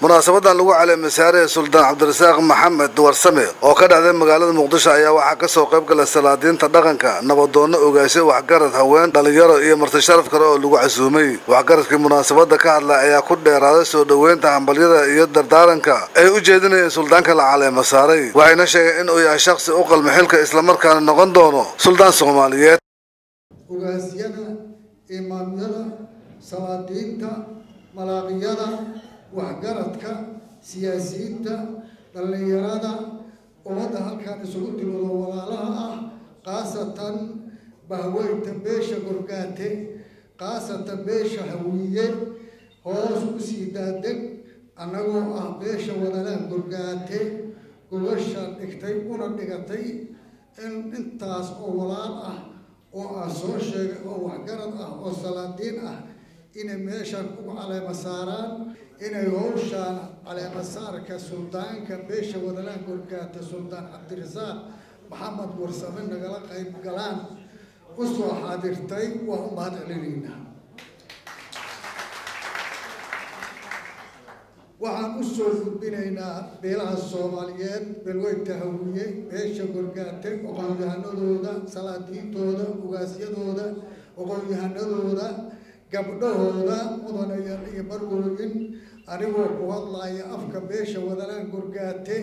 munaasabadan lagu caleemasaaraya suldaan cabdirasaaq maxamed warsame oo ka dhacday magaalada muqdisho ayaa waxaa ka soo qayb galay salaadiinta dhaqanka nabadoono ogaasho waxgarad haween dhalinyaro iyo marti sharaf kale oo lagu casuumay. Waxgaradkii munaasabada ka hadlay ayaa ku dheeraaday soo dhoweynta hambalyada iyo dardaaranka ay u jeedinayeen suldaanka la caleema saaray waxayna sheegeen in uu yahay shaksi u qalma xilka islamarkaana noqon doono suldaan soomaaliyeed. Ogaasyada imaamyada salaadiinta malaaqiyada waxgaradka siyaasiyiinta dhallinyarada ummadda halkaan isugu timado walaalaha ah khaasatan bahweynta beesha gorgaate khaasatan beesha hawiye hoos u sii daadeg annagoo ah beesha walaalaha gorgaate gobasha dhigtay una dhigatay in intaas oo walaal ah oo aan soo sheegay oo waxgarad ah oo salaadiin ah inay meeshaan ugu caleema saaraan inay howshaan caleemasaarka suldaanka beesha wadalaan gorgaata suldaan cabdirasaaq maxamed warsame nagala qayb galaan u soo xaadirtay waa u mahad celinaynaa waxaan u soo gudbinaynaa beelaha soomaaliyeed beelweynta hawiye beesha gorgaate oqoonyahanadooda salaadiintooda ugaasyadooda oqoonyahanadooda gabdhahooda mudanayaal iyo marwooyin anigoo ku hadlaya afka beesha wadalaan gorgaate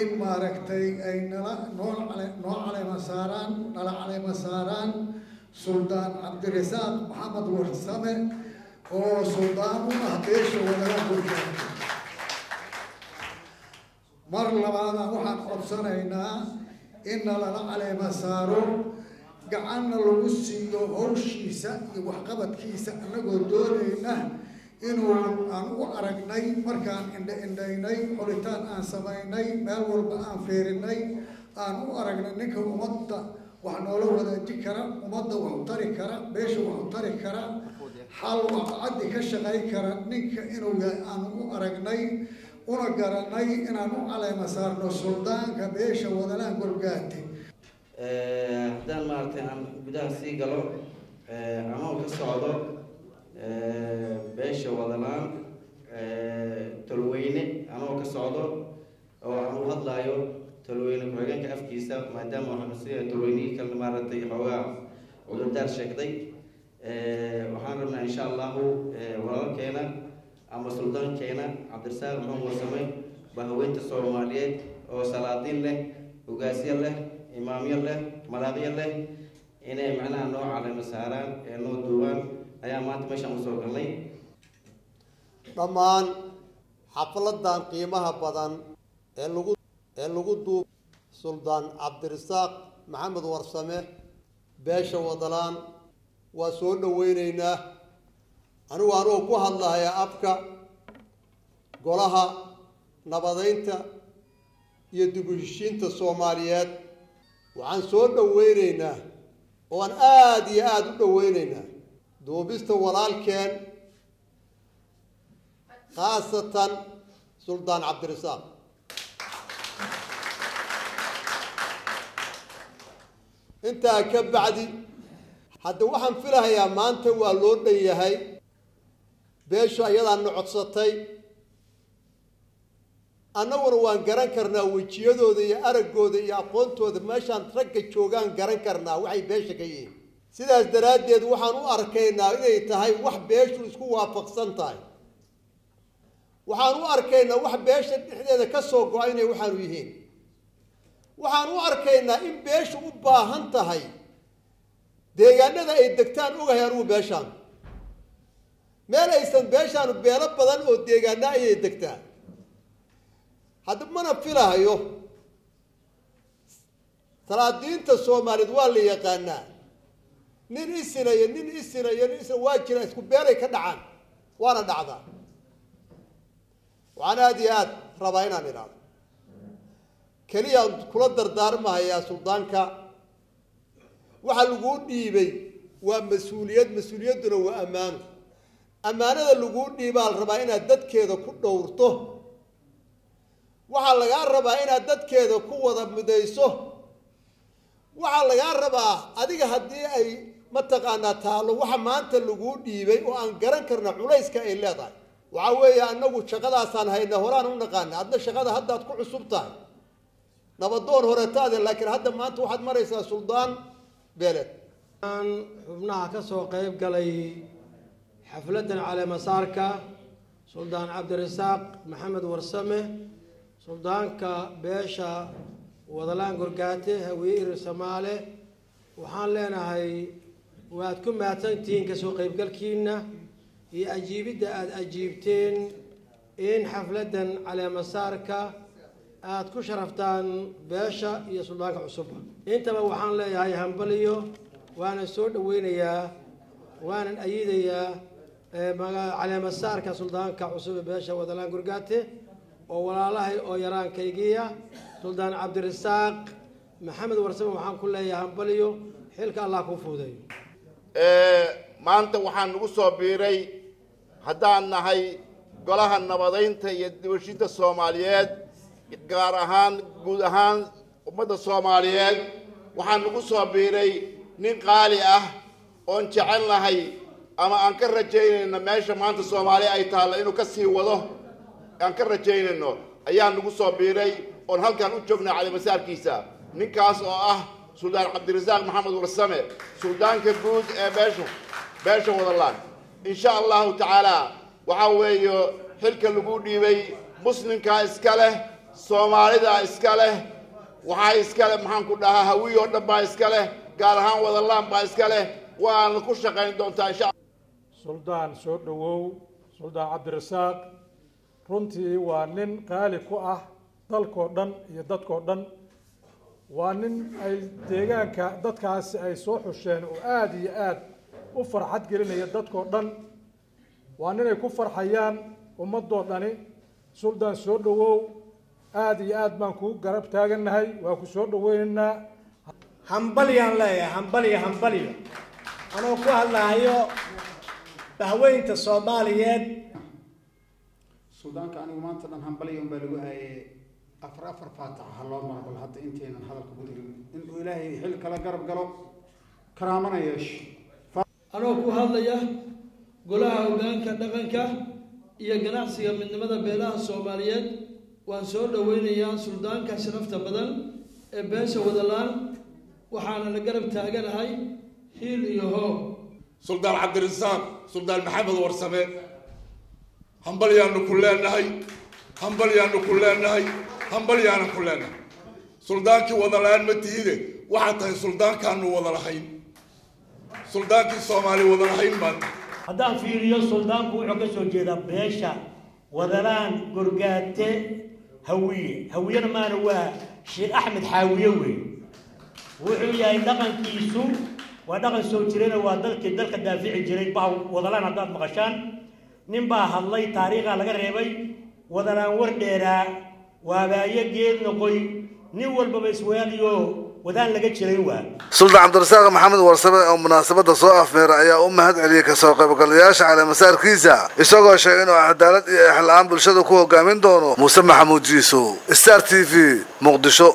in maaragtay ay nala noo noo caleema saaraan nala caleema saaraan suldaan cabdirasaaq maxamed warsame oo suldaan u ah beesha wadalaan gorgaate mar labaada waxaan codsanaynaa in nalala caleema saaro جعلنا لوسي هرشي سأي وحقبت كي سأنا قدرينا إنه عن عن أرجناي مركان إند إنديناي أريتان أن سبايناي مالور بأن فيرناي عن أرجنا نكه ومضة وحنا لو هذا تكرا ومضة وحطري كرا بيش وحطري كرا حال وعدي كش غير كرا نك إنه عن أرجناي ونقرناي إن عن على مسار نصر دان كبيش وذلان قرقاتي haddaan maaragtay aan gudaha sii galo ama ka socdo beesha wadalaan tolweyne anoo ka socdo oo aan u hadlaayo tolweyne ku-xigeenka afkiisa maadaama waxaanu si tolweynihii kalena maaragtay xoogaa cudurdaar sheegday waxaan rabnaa insha allahu walaalkeena ama suldaankeena cabdirasaaq maxamed warsame bahaweynta soomaaliyeed oo salaadiin leh ugaasyo leh imaamyo leh malaaqyo leh inay macnaha noo caleema saaraan ee noo duubaan ayaa maanta meeshaan u soo galnay. Dhammaan xafladan qiimaha badan ee lagu ee lagu duub suldaan cabdirasaaq maxamed warsame beesha wadalaan waa soo dhaweyneynaa anigu anuu ku hadlahaya afka golaha nabadeynta iyo heshiinta soomaaliyeed. Waxaan soo dhaweyneynaa oo aan aada iyo aada u dhaweyneynaa duubista walaalkeen khaasatan suldaan cabdirasaaq. Intaa ka bacdi hadda waxaan filahayaa maanta waa loo dhan yahay. Beeshu ayadaa na codsatay annaguna waan garan karnaa wejiyadooda iyo araggooda iyo aqoontooda meeshaan ragga joogaan garan karnaa waxay beesha ka yihiin. Sidaas daraaddeed waxaan u arkaynaa inay tahay wax beeshu isku waafaqsan tahay. Waxaan u arkaynaa wax beesha dhexdeeda ka soo go-a inay waxaanu yihiin. Waxaan u arkaynaa in beeshu u baahan tahay deegaanada ay degtaan ogahay anugu beeshaan. Meel aysan beeshaanu beelo badan oo deegaana ayay degtaa hadda mana filahayo salaadiinta soomaaliyeed waa la yaqaanaa. Nin isinayo nin isinayo nin isina waa jira isku beeray ka dhacaan. Waana dhacdaa. Waxaan aada iyo aada rabaa inaan idhaahdo. Keliyaan kula dardaarmahayaa suldaanka. Waxaa laguu dhiibay waa mas'uuliyad mas'uuliyadduna waa ammaano ammaanada laguu dhiibaa la rabaa inaad dadkeeda ku dhowrto waxaa lagaa rabaa inaad dadkeeda ku wada midayso. Waxaa lagaa rabaa adiga haddii ay mataqaanaa taalo waxa maanta laguu dhiibay oo aan garan karna culayska ay leedahay. Waxaa weeye annagu shaqadaasaan hayna horaan u naqaana hadna shaqada haddaad ku cusub tahay. Nabadoon horetaade laakiin hadda maanta waxaad maraysaa suldaan beeleed xubnaha ka soo qayb galay xafladdan caleemasaarka suldaan cabdirasaaq maxamed warsame suldaanka beesha wadalaan gorgaate hawiye irir samaale waxaan leenahay waad ku mahadsantihiin ka soo qaybgalkiina iyo ajiibidda aada ajiibteen in xafladdan caleemasaarka aada ku sharaftaan beesha iyo suldaanka cusubba intaba waxaan leeyahay hambaliyo waana soo dhaweynayaa waanan ayidayaa caleemasaarka suldaanka cusub ee beesha wadalaan gorgaate oo walaalahay oo yaraankaygiya suldaan cabdirasaaq maxamed warsame waxaan ku leeyahay hambaliyo xilka allah kuu fuudeeyo maanta waxaan nagu soo biiray haddaan nahay golaha nabadaynta iyo dibashinta soomaaliyeed gaar ahaan guud ahaan ummadda soomaaliyeed. Waxaan nagu soo biiray nin qaali ah oon jecel nahay ama aan ka rajaynayno meesha maanta soomaaliya ay taalla inuu ka sii wado aan ka rajaynayno ayaa nagu soo biiray oon halkan u joognaa calimasaarkiisa ninkaas oo ah suldaan cabdirasaaq maxamed warsame suldaanka guud ee beesha beesha wadalaan insha allahu tacaala waxaa weeye xilka lagu dhiibay muslimkaa iska leh soomaalidaa iska leh waxaa iska leh maxaan ku dhahaa hawiy oo dhan baa iska leh gaar ahaan wadalaan baa iska leh waana ku shaqayn doontaa insha suldaan soo dhowow suldaan cabdirasaaq runtii waa nin qaali ku ah dalkoo dhan iyo dadkoo dhan. Waa nin ay deegaanka dadkaasi ay soo xusheen oo aada iyo aada u farxad gelinaya dadkoo dhan. Waa nin ay ku farxayaan ummadoo dhani suldaan soo dhowow aada iyo aad baan kuu garab taagannahay waa ku soo dhaweynaynaa hambalyaan leeyahay hambalyo hambalyo anoo ku hadlahayo bahweynta soomaaliyeed suldaanka anigu maanta dhan hambalyo unbaa lagu haayay afar afar faatax ha loo maro bal hadda intaynan hadalka ku dirin. Inuu ilaahay xil kala garab galo karaamana yeesho anoo ku hadlaya golaha hoggaanka dhaqanka iyo ganacsiga midnimada beelaha soomaaliyeed. Waan soo dhaweynayaa suldaanka sharafta badan ee beesha wadalaan. Waxaana la garab taaganahay hiil iyo hoob suldaan cabdirasaaq suldaan maxamed warsame hambalyaanu ku leenahay hambalyaanu ku leenahay hambalyaanan ku leenahay suldaankii wadalaan ma tihide waxaad tahay suldaankaanu wada lahayn suldaankii soomaali wada lahayn baad haddaan fiiriyo suldaanku wuxuu ka soo jeedaa beesha wadalaan gorgaate hawiye hawiyena maana waa sheekh axmed xaawiye wey wuxuu yahay dhaqankiisu waa dhaqan soo jirayna waa dalkii dalka daafici jiray bah wadalaan haddaad maqashaan نبا هاللي تاريخ على غريبي ودنا وردرا وابايا جيد نقوي نول بابس ويليو ودان لقيت شريوا سلطة عبد الرساق محمد ورسبة أو مناسبة صواف من رأي أم هاد علي بقل ياش على مسار كيزا يسوق وشاقين وعدالات إحلام بلشادو كوه قامين دونو موسى محمود جيسو ستار تي مقدشو